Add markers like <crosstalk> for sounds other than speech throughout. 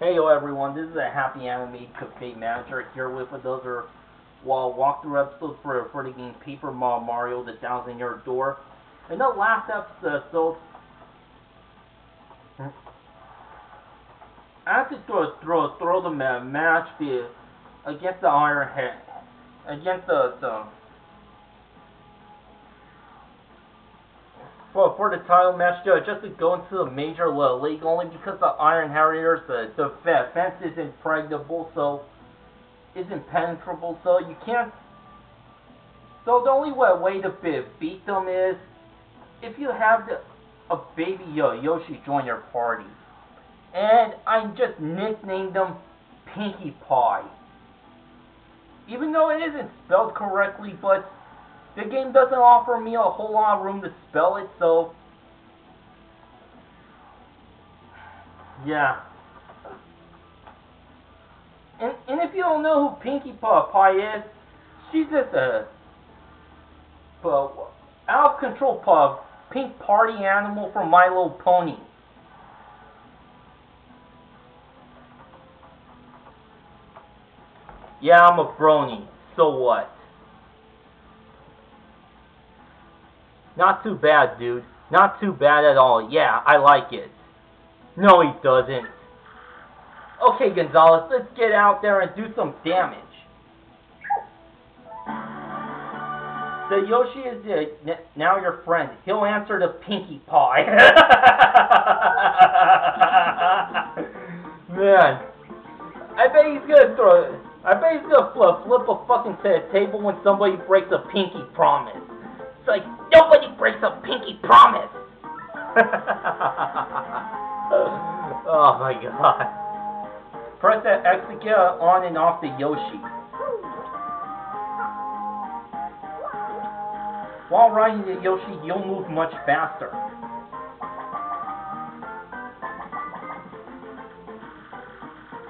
Hey everyone, this is a Happy Animaid Cafe Manager here with another well, walkthrough episode for, for the game Paper Mario The Thousand Year Door. In the last episode, I had to throw, throw, throw the match against the Iron Head, against the, the for, for the title match, just to go into the major league only because the Iron Harriers, the, the fence is impregnable, so is impenetrable, so you can't. So the only way, way to beat them is if you have the, a baby Yo Yoshi join your party. And I just nicknamed them Pinkie Pie. Even though it isn't spelled correctly, but the game doesn't offer me a whole lot of room to spell it, so... Yeah. And, and if you don't know who Pinkie Pie is, she's just a... Uh, out of control pub, pink party animal from My Little Pony. Yeah, I'm a brony. So what? Not too bad, dude. Not too bad at all. Yeah, I like it. No, he doesn't. Okay, Gonzalez, let's get out there and do some damage. The Yoshi is now your friend. He'll answer the Pinkie Pie. <laughs> Man, I bet he's gonna throw. I bet he's gonna flip, flip a fucking table when somebody breaks a pinky promise. It's like, nobody breaks a pinky promise. <laughs> oh my god. Press that X to get on and off the Yoshi. While riding the Yoshi, you'll move much faster.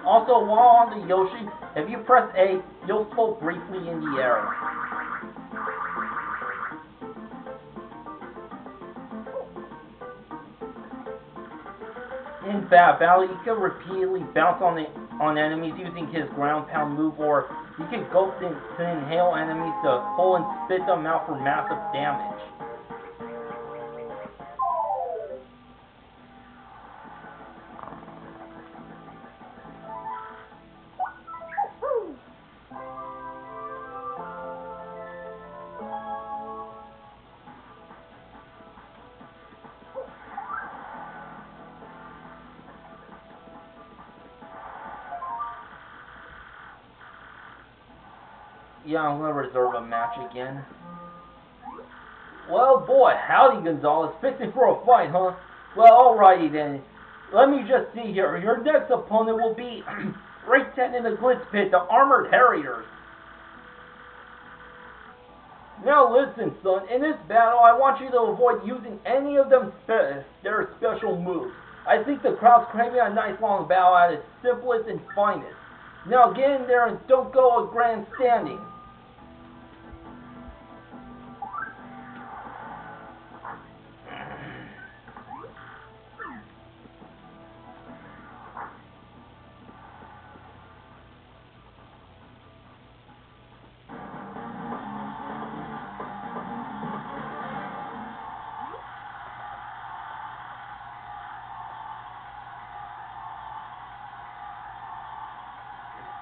Also, while on the Yoshi, if you press A, you'll float briefly in the air. In battle, you can repeatedly bounce on the on enemies using his ground pound move, or he can go to, to inhale enemies to pull and spit them out for massive damage. Yeah, I'm gonna reserve a match again. Well, boy, howdy, Gonzalez. Fixing for a fight, huh? Well, alrighty then. Let me just see here. Your next opponent will be <clears throat> right 10 in the Glitz Pit, the Armored Harriers. Now listen, son. In this battle, I want you to avoid using any of them spe their special moves. I think the crowd's craving a nice long battle at its simplest and finest. Now get in there and don't go a grandstanding.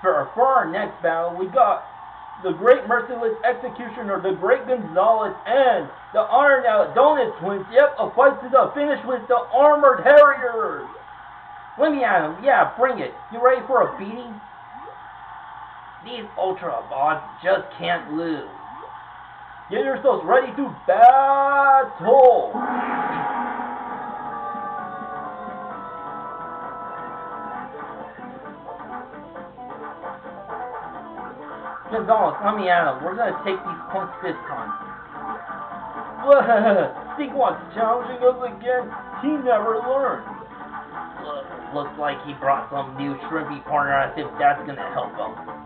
For, for our next battle, we got the Great Merciless Executioner, the Great Gonzalez, and the Iron Adonis Twins. Yep, a fight to the finish with the Armored Harriers. Let me at him. Yeah, bring it. You ready for a beating? These Ultra Bots just can't lose. Get yourselves ready to battle! Gonzalez, let me at him. We're gonna take these points this time. <laughs> What's challenging us again? He never learned. Look, looks like he brought some new shrimpy partner as if that's gonna help him.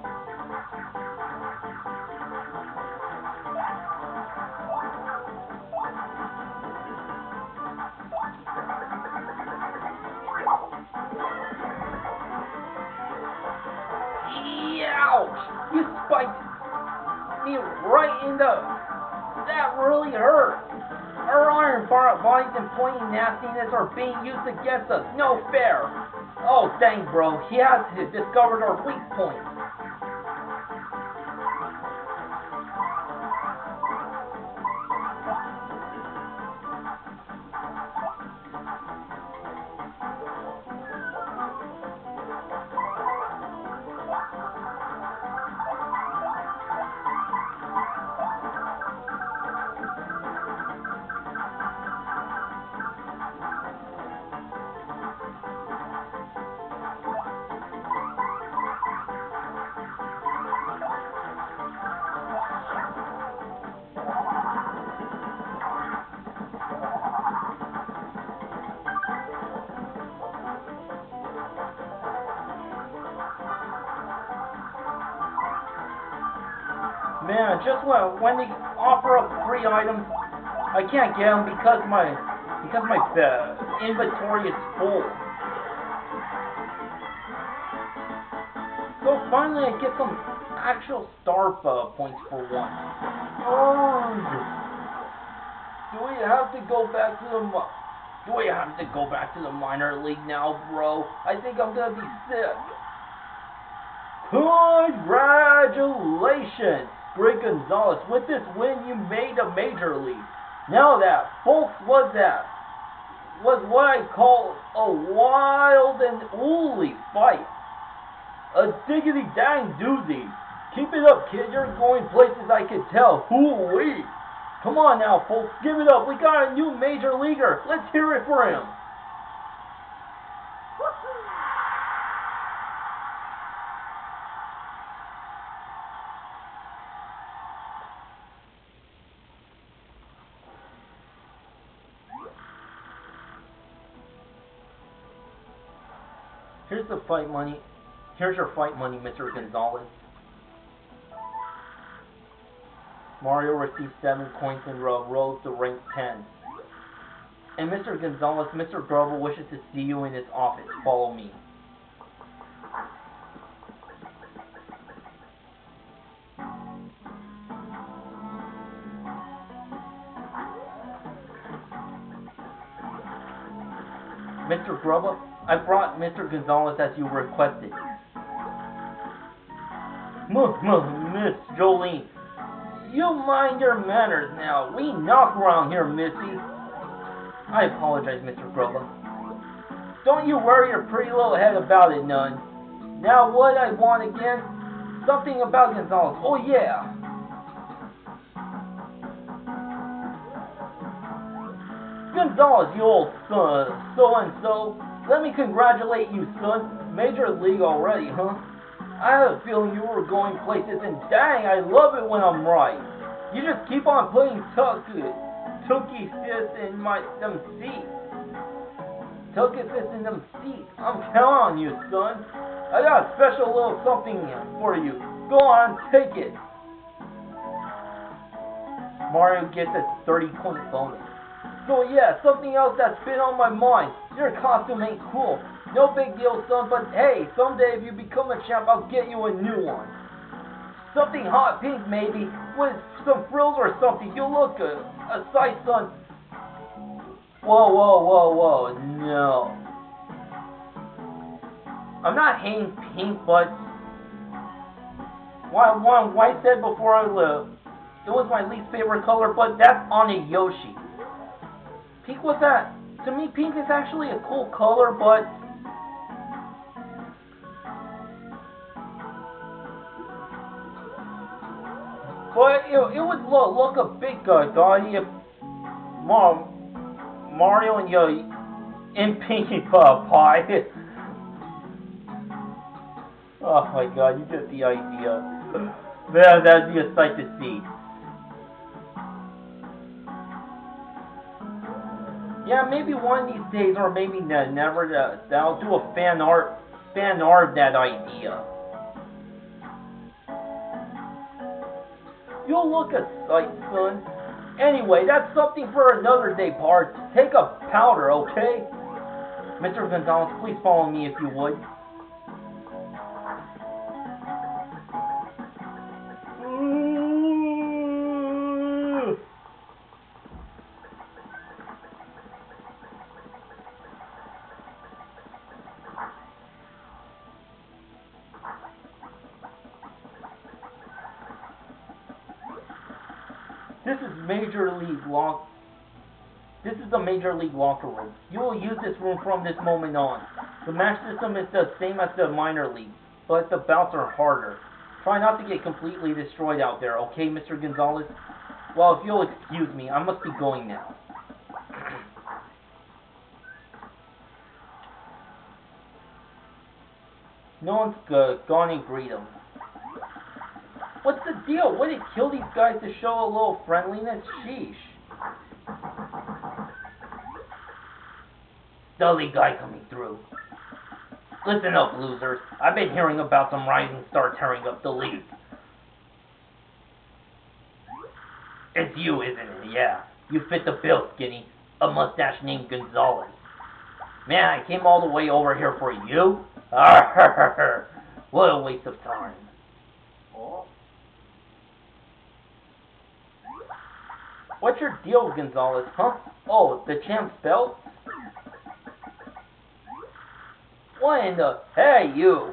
That really hurt. Our iron bodies and pointing nastiness are being used against us. No fair. Oh, dang, bro. He has discovered our weak point. Just when when they offer up free items, I can't get them because my because my uh, inventory is full. So finally, I get some actual star uh, points for one. Do we have to go back to the do we have to go back to the minor league now, bro? I think I'm gonna be sick. Congratulations! Great Gonzalez, with this win, you made a major league. Now that, folks, was that was what I call a wild and woolly fight. A diggity dang doozy. Keep it up, kid. You're going places I can tell. Hoo-wee. Come on now, folks. Give it up. We got a new major leaguer. Let's hear it for him. Fight money. Here's your fight money, Mr. Gonzalez. Mario received 7 coins in row, rose to rank 10. And Mr. Gonzalez, Mr. Grubba wishes to see you in his office. Follow me. Mr. Grubba, I brought Mr. Gonzalez as you requested. Miss Jolene, you mind your manners now. We knock around here, Missy. I apologize, Mr. Grubba. Don't you worry your pretty little head about it none. Now what I want again? Something about Gonzalez. Oh yeah. Gonzalez, you old son, so-and-so. Let me congratulate you, son. Major league already, huh? I had a feeling you were going places, and dang, I love it when I'm right. You just keep on putting tucky, uh, tookie fist in my them seats. Tookie fist in them seats. I'm counting on you, son. I got a special little something for you. Go on, take it. Mario gets a 30 point bonus. So yeah, something else that's been on my mind. Your costume ain't cool. No big deal, son, but hey, someday if you become a champ, I'll get you a new one. Something hot pink, maybe, with some frills or something. You'll look a, a sight, son. Whoa, whoa, whoa, whoa, no. I'm not hating pink, but why, why, why said before I live, it was my least favorite color, but that's on a Yoshi. Pink was that? To me, pink is actually a cool color, but... But it, it would look, look a bit good, though, if Mar Mario and you in Pinkie <laughs> uh, Pie. oh my god, you get the idea. Man, that'd be a sight to see. Yeah, maybe one of these days, or maybe never. Uh, I'll do a fan art, fan art of that idea. You'll look a sight, son. Anyway, that's something for another day, Bart. Take a powder, okay? Mr. Gonzalez, please follow me if you would. This is the Major League locker room. You will use this room from this moment on. The match system is the same as the minor league, but the bouts are harder. Try not to get completely destroyed out there, okay, Mr. Gonzalez? Well, if you'll excuse me, I must be going now. no one's uh, gone and greet him. What's the deal? Would it kill these guys to show a little friendliness? Sheesh. Dudley guy coming through. Listen up, losers. I've been hearing about some rising star tearing up the league. It's you, isn't it? Yeah. You fit the bill, Skinny. A mustache named Gonzalez. Man, I came all the way over here for you? <laughs> what a waste of time. What's your deal, Gonzalez, huh? Oh, the champ's belt? What. Hey, you!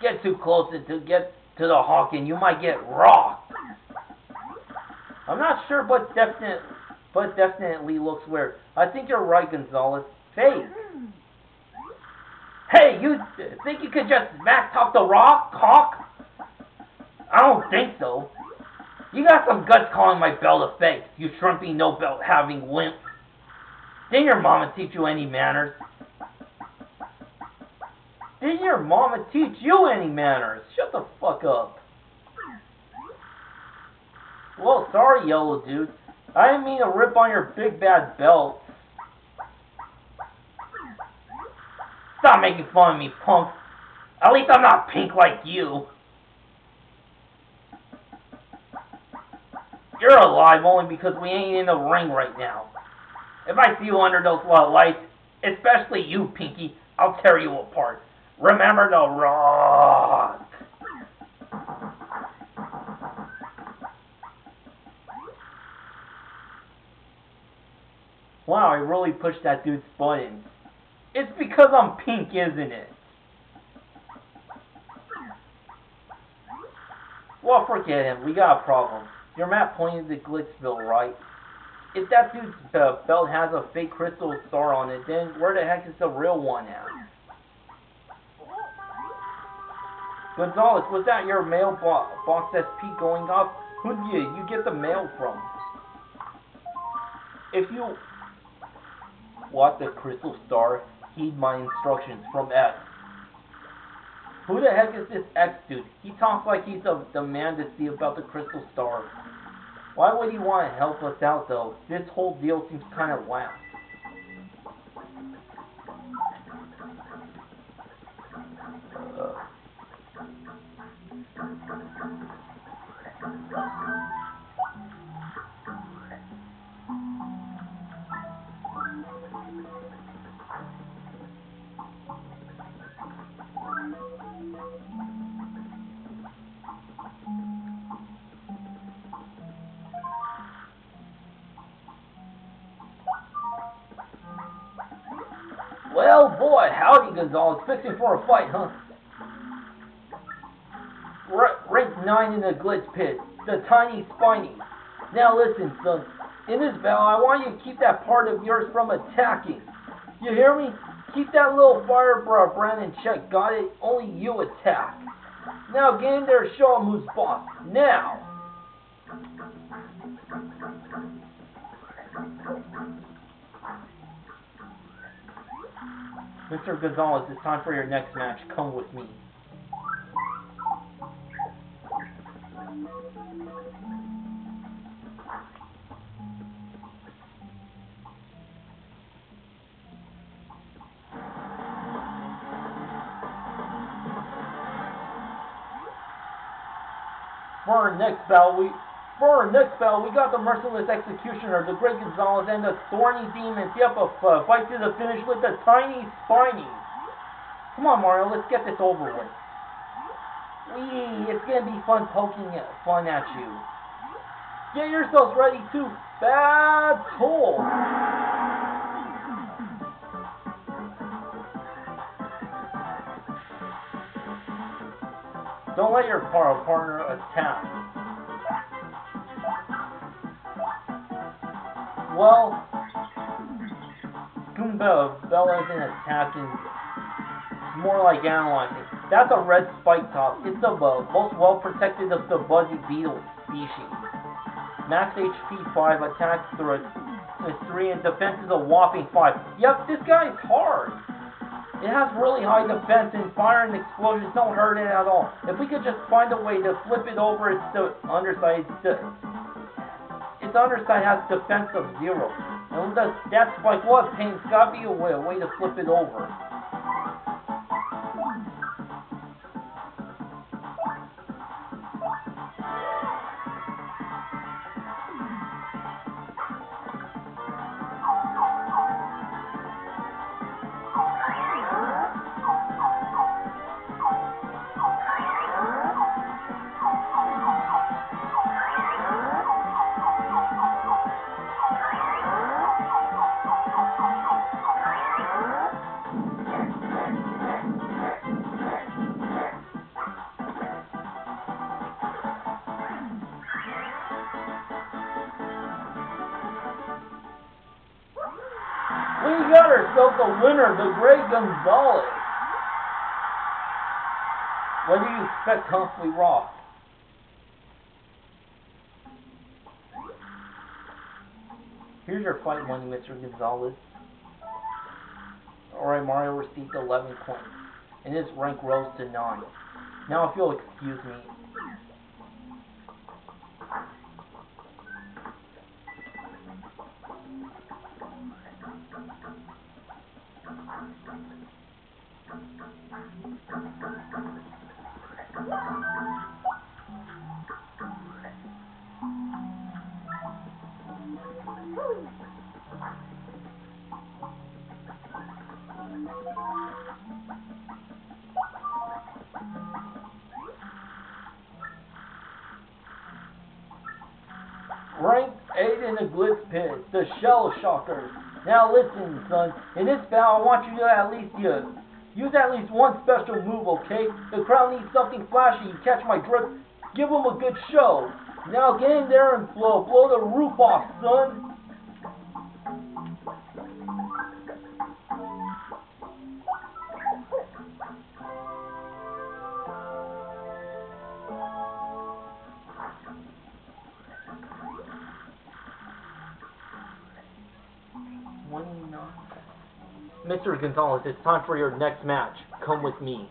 Get too close to get to the hawk and you might get rocked. <laughs> I'm not sure, but definite, but definitely looks weird. I think you're right, Gonzalez. Hey, hey, you think you could just smack talk the rock, hawk? I don't think so. You got some guts calling my belt a fake, you shrimpy no belt having wimp. Didn't your mama teach you any manners? Didn't your mama teach you any manners? Shut the fuck up. Well, sorry, yellow dude. I didn't mean to rip on your big bad belt. Stop making fun of me, punk. At least I'm not pink like you. You're alive only because we ain't in the ring right now. If I see you under those lights, especially you, Pinky, I'll tear you apart. Remember the rock. Wow, I really pushed that dude's buttons. It's because I'm pink, isn't it? Well, forget him. We got a problem. Your map pointed to Glitzville, right? If that dude's uh, belt has a fake crystal star on it, then where the heck is the real one at? Gonzalez, was that your mailbox SP going up? Who did you, you get the mail from? If you want the crystal star, heed my instructions from X. Who the heck is this X dude? He talks like he's the, the man to see about the crystal star. Why would he want to help us out though? This whole deal seems kind of whack. Boy, howdy, Gonzalez. Fixing for a fight, huh? Rank 9 in the Glitz Pit, the Tiny Spiny. Now listen, son. In this battle, I want you to keep that part of yours from attacking. You hear me? Keep that little fire brand in check, got it? Only you attack. Now get in there, show him who's boss. Now! Mr. Gonzalez, it's time for your next match. Come with me. For our next battle, we for our next battle, we got the Merciless Executioner, the Great Gonzalez, and the Thorny Demons. Yep, uh, fight to the finish with the Tiny Spiny. Come on, Mario, let's get this over with. Wee, it's gonna be fun poking fun at you. Get yourselves ready to battle! Don't let your partner attack. Well, Goombella Bella isn't attacking. More like analyzing. That's a red spike top. It's the uh, most well protected of the buzzy beetle species. Max HP 5, attack threat is 3, and defense is a whopping 5. Yep, this guy is hard. It has really high defense, and fire and explosions don't hurt it at all. If we could just find a way to flip it over its underside, its underside has defense of 0. And that's like what pain. It's gotta be a way, a way to flip it over. We got ourselves a winner, the great Gonzalez. What do you expect, Humphrey Ross? Here's your fight money, Mr. Gonzalez. Alright, Mario received 11 coins, and his rank rose to 9. Now, if you'll excuse me, Rank 8 in the Glitz Pit, the Shell Shockers. Now listen, son, in this battle I want you to at least use, use at least one special move, okay? The crowd needs something flashy, you catch my drift? Give them a good show. Now get in there and blow, blow the roof off, son. Mr. Gonzalez, it's time for your next match. Come with me.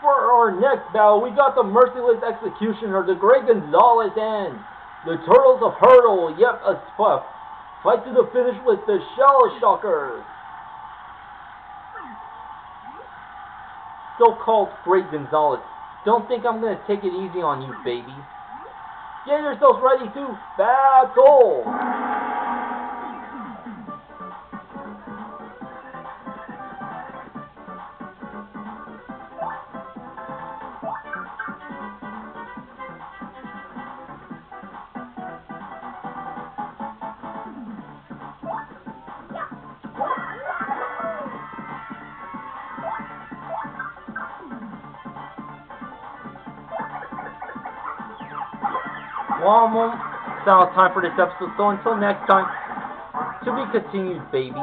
For our next battle, we got the Merciless Executioner, the Great Gonzalez, and the Turtles of Hurdle. Yep, a spuff. Fight to the finish with the Shell Shockers. So-called Great Gonzalez. Don't think I'm gonna take it easy on you, baby. Get yourselves ready to battle! More. It's time for this episode. So until next time, to be continued, baby.